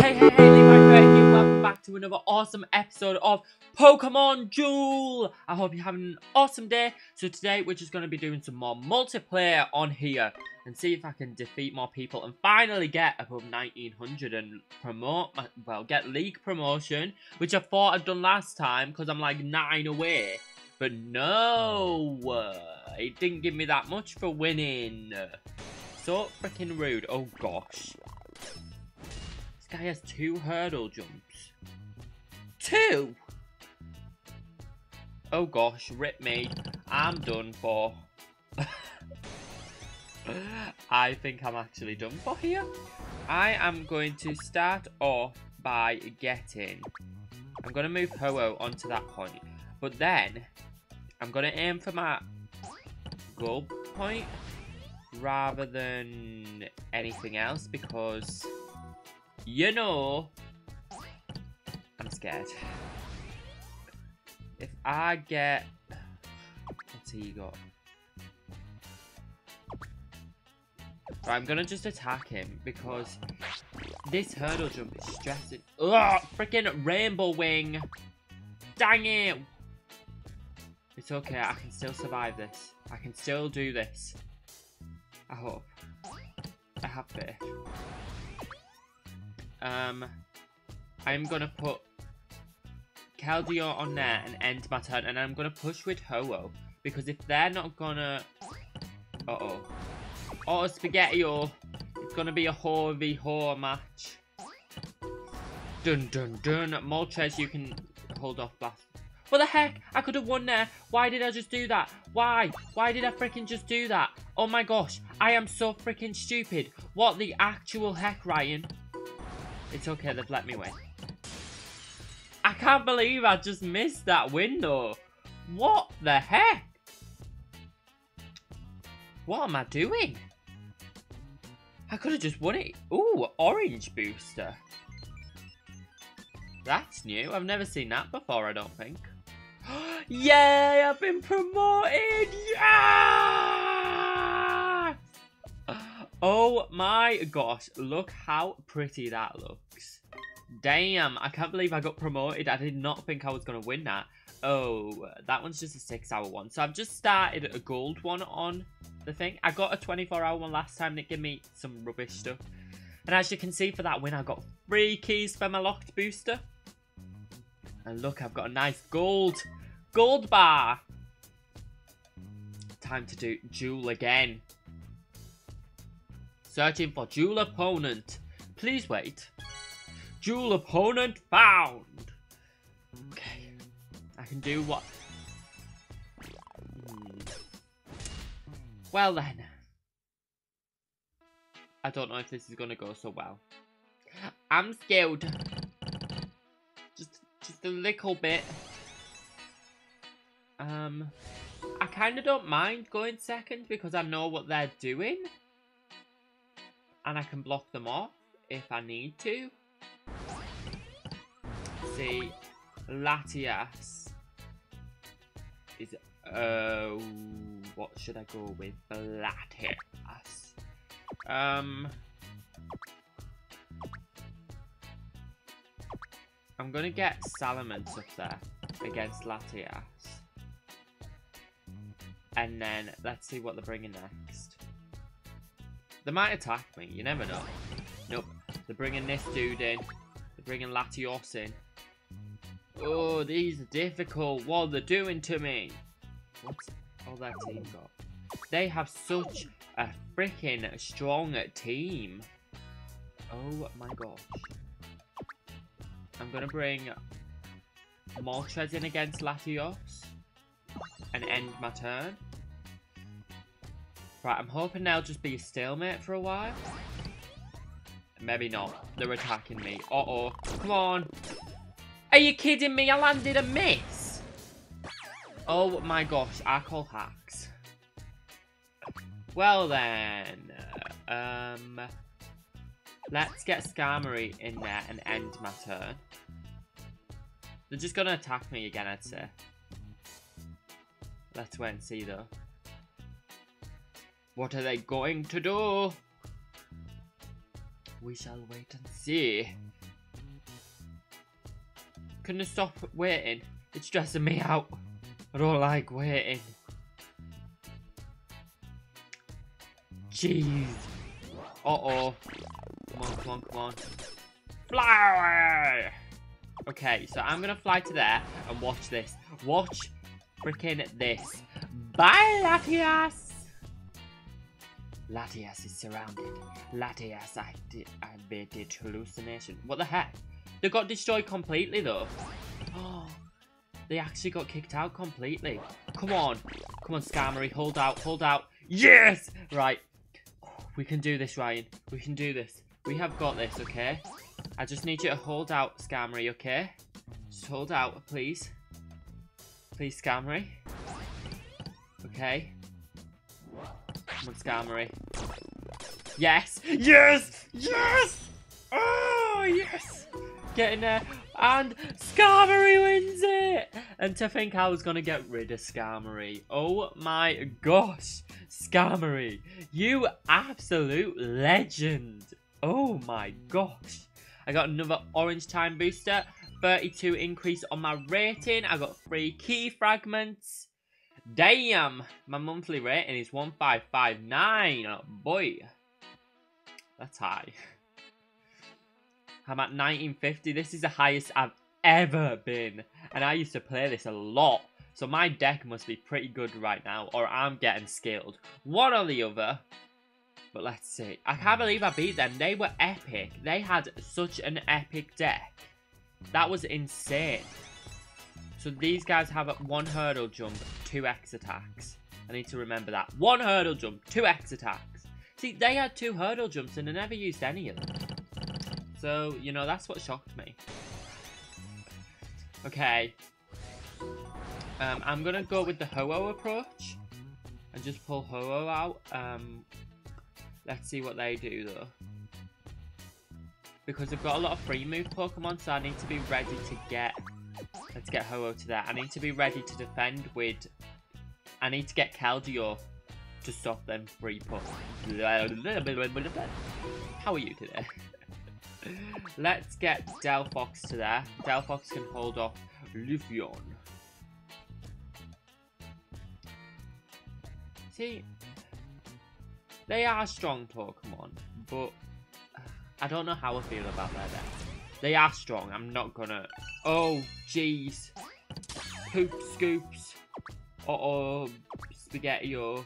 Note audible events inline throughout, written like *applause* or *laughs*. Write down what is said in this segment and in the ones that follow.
Hey, hey, hey, Levi Fair. Welcome back to another awesome episode of Pokemon Duel. I hope you're having an awesome day. So today we're just going to be doing some more multiplayer on here and see if I can defeat more people and finally get above 1900 and promote, my, well, get league promotion, which I thought I'd done last time because I'm like nine away. But no, uh, it didn't give me that much for winning. So freaking rude. Oh gosh. This guy has two hurdle jumps. Two? Oh gosh, rip me. I'm done for. I think I'm actually done for here. I am going to start off by getting... I'm going to move Ho-Oh onto that point. But then, I'm going to aim for my goal point rather than anything else because you know, I'm scared. If I get, what's he got? Right, I'm gonna just attack him because this hurdle jump is stressing. Ugh, freaking rainbow wing! Dang it! It's okay, I can still survive this. I can still do this. I hope. I have faith. Um, I'm gonna put Keldeo on there and end my turn, and I'm gonna push with Ho-Oh because if they're not gonna, uh oh, oh Spaghetti-O, it's gonna be a Ho v Ho match. Dun dun dun. Moltres, you can hold off blast. What the heck? I could have won there. Why did I just do that? Why? Why did I freaking just do that? Oh my gosh, I am so freaking stupid. What the actual heck, Ryan? It's okay, they've let me win. Can't believe I just missed that window. What the heck? What am I doing? I could have just won it. Ooh, orange booster. That's new. I've never seen that before, I don't think. *gasps* Yay, I've been promoted! Yeah! *gasps* Oh my gosh, look how pretty that looks. Damn, I can't believe I got promoted. I did not think I was going to win that. Oh, that one's just a six hour one. So I've just started a gold one on the thing. I got a 24 hour one last time that gave me some rubbish stuff. And as you can see for that win, I got three keys for my locked booster. And look, I've got a nice gold, gold bar. Time to do Duel again. Searching for Duel opponent. Please wait. Duel opponent found. Okay. I can do what? Hmm. Well then. I don't know if this is going to go so well. I'm scared. Just, just a little bit. Um, I kind of don't mind going second because I know what they're doing and I can block them off if I need to. See, Latias is, oh, uh, what should I go with? Latias. Um, I'm gonna get Salamence up there against Latias. And then, let's see what they're bringing next. They might attack me, you never know. Nope, they're bringing this dude in. They're bringing Latios in. Oh, these are difficult. What are they doing to me? What's all that team got? They have such a freaking strong team. Oh my gosh. I'm to bring Moltres in against Latios and end my turn. Right, I'm hoping they'll just be a stalemate for a while. Maybe not. They're attacking me. Uh-oh. Come on. Are you kidding me? I landed a miss. Oh my gosh. I call hacks. Well then. Um... Let's get Skarmory in there and end my turn. They're just gonna attack me again, I'd say. Let's wait and see, though. What are they going to do? We shall wait and see. Can you stop waiting? It's stressing me out. I don't like waiting. Jeez. Uh-oh. Come on, come on, come on. Fly! Okay, so I'm gonna fly to there and watch this. Watch freaking this. Bye, Latias! Latias is surrounded. Latias, I did, I made it hallucination. What the heck? They got destroyed completely, though. Oh, they actually got kicked out completely. Come on. Come on, Skarmory. Hold out, hold out. Yes! Right. We can do this, Ryan. We can do this. We have got this, okay? I just need you to hold out, Skarmory, okay? Just hold out, please. Please, Skarmory. Okay. Come on, Skarmory. Yes! Yes! Yes! Oh, yes! Getting there. And Skarmory wins it! And to think I was going to get rid of Skarmory. Oh my gosh. Skarmory, you absolute legend. Oh my gosh. I got another orange time booster. 32 increase on my rating. I got three key fragments. Damn. My monthly rating is 1559. Oh boy. That's high. I'm at 1950. This is the highest I've ever been. And I used to play this a lot. So my deck must be pretty good right now. Or I'm getting skilled. One or the other. But let's see. I can't believe I beat them. They were epic. They had such an epic deck. That was insane. So these guys have one hurdle jump, two X attacks. I need to remember that. One hurdle jump, two X attacks. See, they had two hurdle jumps and I never used any of them. So, you know, that's what shocked me. Okay. Um, I'm going to go with the Ho-Oh approach. And just pull Ho-Oh out. Um, let's see what they do, though. Because I've got a lot of free move Pokemon, so I need to be ready to get... Let's get Ho-Oh to that. I need to be ready to defend with... I need to get Keldeo to stop them free Pokemon. How are you today? *laughs* Let's get Delphox to there. Delphox can hold off Leafeon. See, they are strong Pokemon, but I don't know how I feel about their deck. They are strong, I'm not gonna... Oh, jeez. Poop scoops. Uh-oh, spaghetti -o.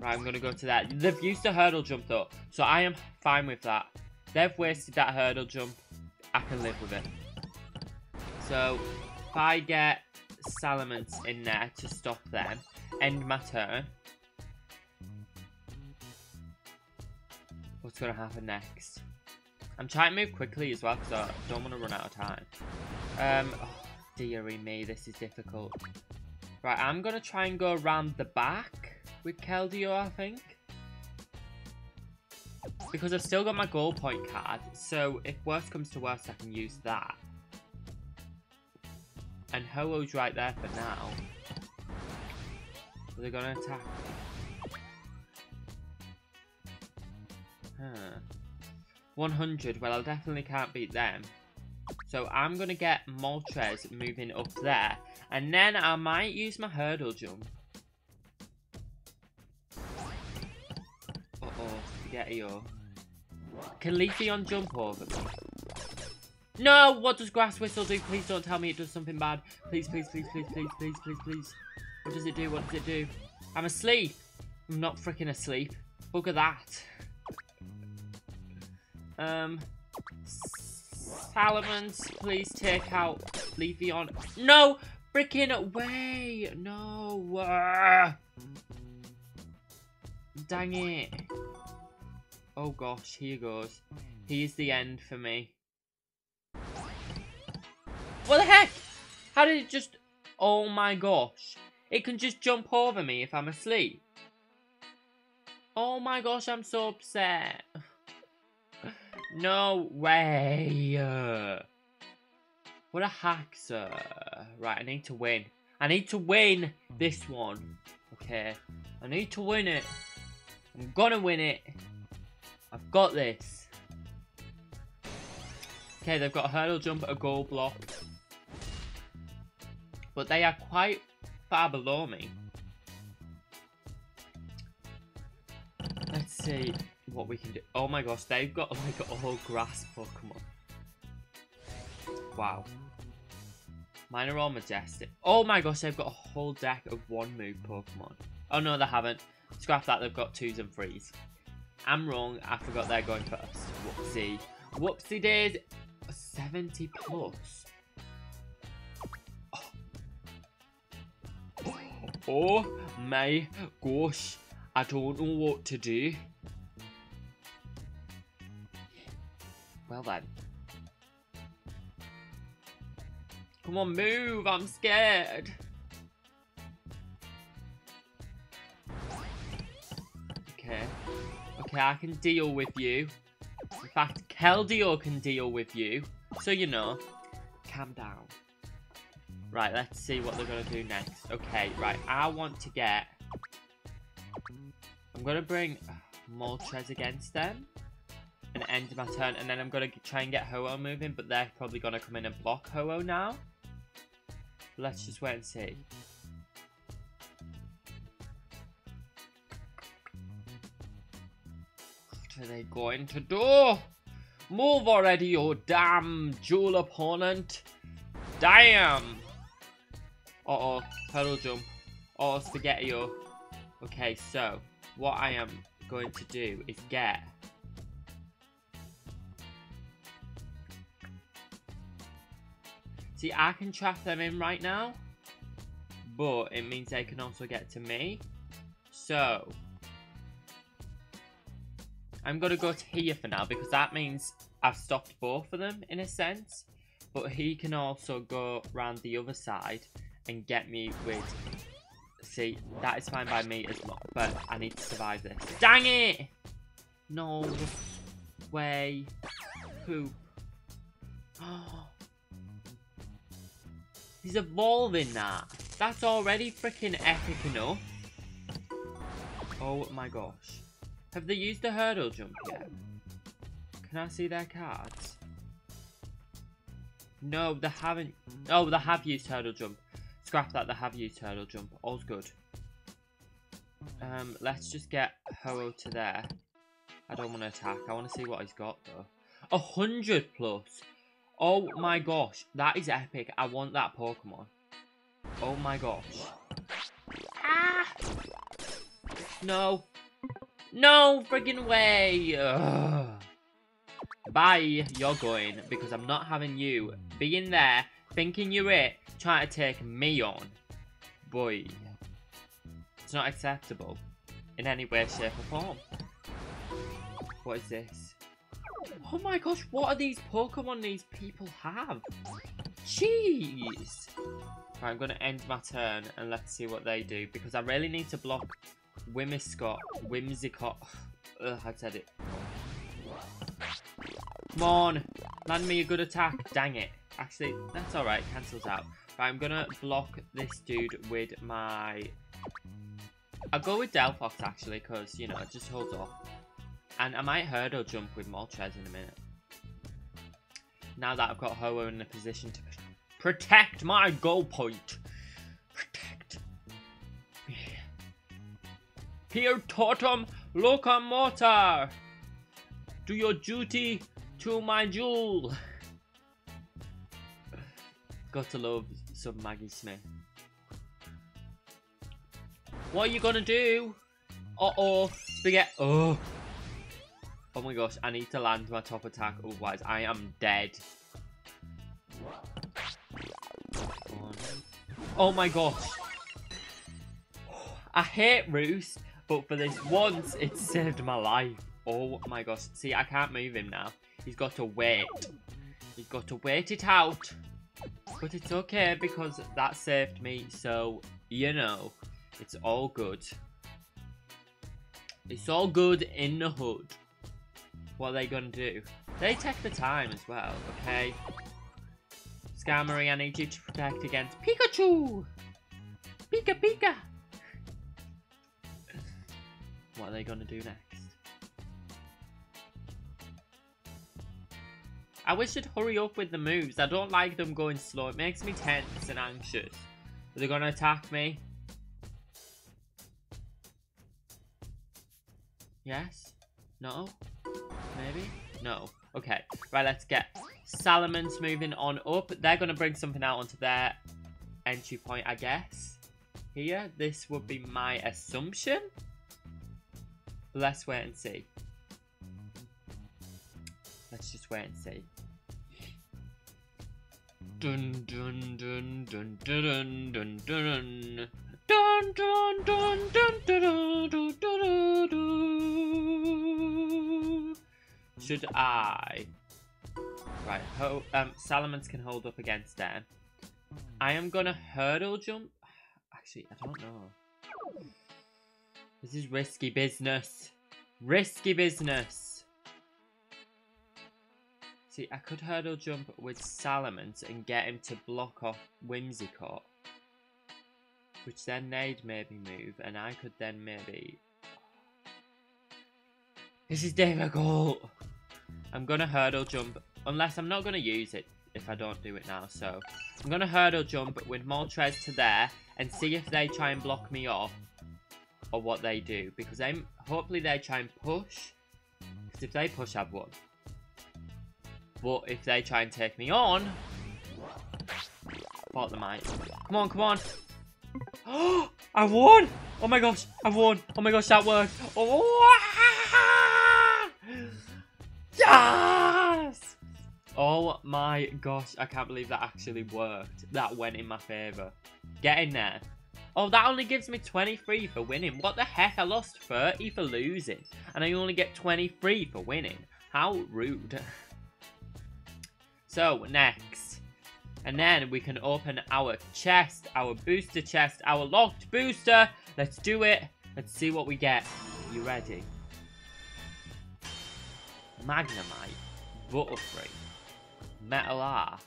Right, I'm gonna go to that. They've used a hurdle jump though, so I am fine with that. They've wasted that hurdle jump. I can live with it. So, if I get Salamence in there to stop them, end my turn. What's going to happen next? I'm trying to move quickly as well because I don't want to run out of time. Um, oh, dearie me, this is difficult. Right, I'm going to try and go around the back with Keldeo, I think because I've still got my goal point card, so if worst comes to worst, I can use that. And Ho-Oh's right there for now. They're gonna attack Huh. 100, well I definitely can't beat them. So I'm gonna get Moltres moving up there. And then I might use my hurdle jump. Uh-oh, spaghetti-o. Can Leafeon jump over me? No! What does Grass Whistle do? Please don't tell me it does something bad. Please, please, please, please, please, please, please, please. What does it do? What does it do? I'm asleep. I'm not freaking asleep. Look at that. Um, Salamence, please take out Leafeon. No! Freaking way! No! Dang it. Oh gosh, here goes. Here's the end for me. What the heck? How did it just... Oh my gosh. It can just jump over me if I'm asleep. Oh my gosh, I'm so upset. No way. What a hack, sir. Right, I need to win. I need to win this one. Okay. I need to win it. I'm gonna win it. I've got this. Okay, they've got a hurdle jump, a goal block. But they are quite far below me. Let's see what we can do. Oh my gosh, they've got like all grass Pokemon. Wow. Mine are all majestic. Oh my gosh, they've got a whole deck of one move Pokemon. Oh no, they haven't. Scrap that, they've got twos and threes. I'm wrong, I forgot they're going first. Whoopsie. Whoopsie days. 70 plus. Oh. oh my gosh. I don't know what to do. Well then. Come on, move. I'm scared. Okay. Okay, I can deal with you. In fact, Keldeo can deal with you. So you know. Calm down. Right, let's see what they're going to do next. Okay, right. I want to get... I'm going to bring Moltres against them and end my turn. And then I'm going to try and get Ho-Oh moving, but they're probably going to come in and block Ho-Oh now. Let's just wait and see. What are they going to do? Move already, you damn duel opponent. Damn. Uh-oh, pedal jump. Oh, spaghetti -o. Okay, so, what I am going to do is get See, I can trap them in right now, but it means they can also get to me. So, I'm going to go to here for now because that means I've stopped both of them in a sense. But he can also go around the other side and get me with... See, that is fine by me as well, but I need to survive this. Dang it! No way. Poop. *gasps* Oh. He's evolving that. That's already freaking epic enough. Oh my gosh. Have they used the hurdle jump yet? Can I see their cards? No, they haven't. Oh, they have used hurdle jump. Scrap that, they have used hurdle jump. All's good. Um, let's just get Ho-Oh to there. I don't want to attack. I want to see what he's got, though. A hundred plus. Oh my gosh, that is epic. I want that Pokemon. Oh my gosh. Ah! No. No friggin' way. Ugh. Bye, you're going, because I'm not having you being there, thinking you're it, trying to take me on. Boy. It's not acceptable. In any way, shape or form. What is this? Oh my gosh, what are these Pokemon these people have? Jeez! Right, I'm going to end my turn and let's see what they do. Because I really need to block Whimsicott. Whimsicott. *sighs* Ugh, I said it. Come on! Land me a good attack. Dang it. Actually, that's alright. Cancels out. Right, I'm going to block this dude with my... I'll go with Delphox, actually, because, you know, it just holds off. And I might hurdle jump with Moltres in a minute. Now that I've got Ho-Oh in a position to protect my goal point. Protect. Piertotum Locomotor. Do your duty to my jewel. Got to love some Maggie Smith. What are you gonna do? Uh-oh. Spaghetti. Oh. Oh my gosh, I need to land my top attack, otherwise I am dead. Oh my gosh. I hate Roost, but for this once, it saved my life. Oh my gosh. See, I can't move him now. He's got to wait. He's got to wait it out. But it's okay because that saved me, so, you know, it's all good. It's all good in the hood what are they going to do? They take the time as well, okay? Skarmory, I need you to protect against Pikachu! Pika Pika! What are they gonna do next? I wish they'd hurry up with the moves. I don't like them going slow. It makes me tense and anxious. Are they gonna attack me? Yes? No? Maybe? No. Okay. Right, let's get Salamence moving on up. They're going to bring something out onto their entry point, I guess. Here, this would be my assumption. Let's wait and see. Let's just wait and see. Dun dun dun dun dun dun dun dun dun dun dun dun dun dun dun dun Should I? Right, um, Salamence can hold up against them. I am gonna hurdle jump. Actually, I don't know. This is risky business. Risky business. See, I could hurdle jump with Salamence and get him to block off Whimsicott. Which then they'd maybe move, and I could then maybe... This is difficult! I'm gonna hurdle jump, unless I'm not gonna use it if I don't do it now, so... I'm gonna hurdle jump with Moltres to there, and see if they try and block me off, or what they do, because I'm hopefully they try and push, because if they push, I've won. But if they try and take me on... Thought they might. Come on, come on. Oh, *gasps* I won! Oh my gosh, I won. Oh my gosh, that worked. Oh, yes! Oh my gosh, I can't believe that actually worked. That went in my favour. Get in there. Oh, that only gives me 23 for winning. What the heck? I lost 30 for losing. And I only get 23 for winning. How rude. So, next. And then we can open our chest, our booster chest, our locked booster. Let's do it. Let's see what we get. You ready? Magnemite, Butterfree, Metal R.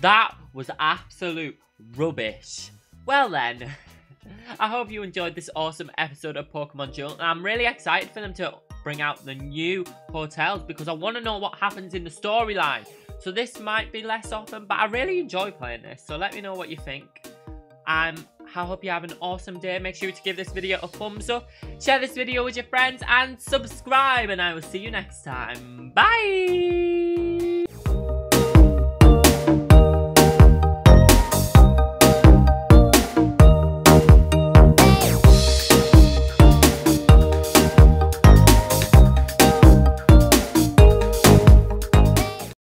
That was absolute rubbish. Well then, *laughs* I hope you enjoyed this awesome episode of Pokemon Duel. And I'm really excited for them to bring out the new hotels because I want to know what happens in the storyline. So this might be less often, but I really enjoy playing this. So let me know what you think. Um, I hope you have an awesome day. Make sure to give this video a thumbs up, share this video with your friends, and subscribe. And I will see you next time. Bye!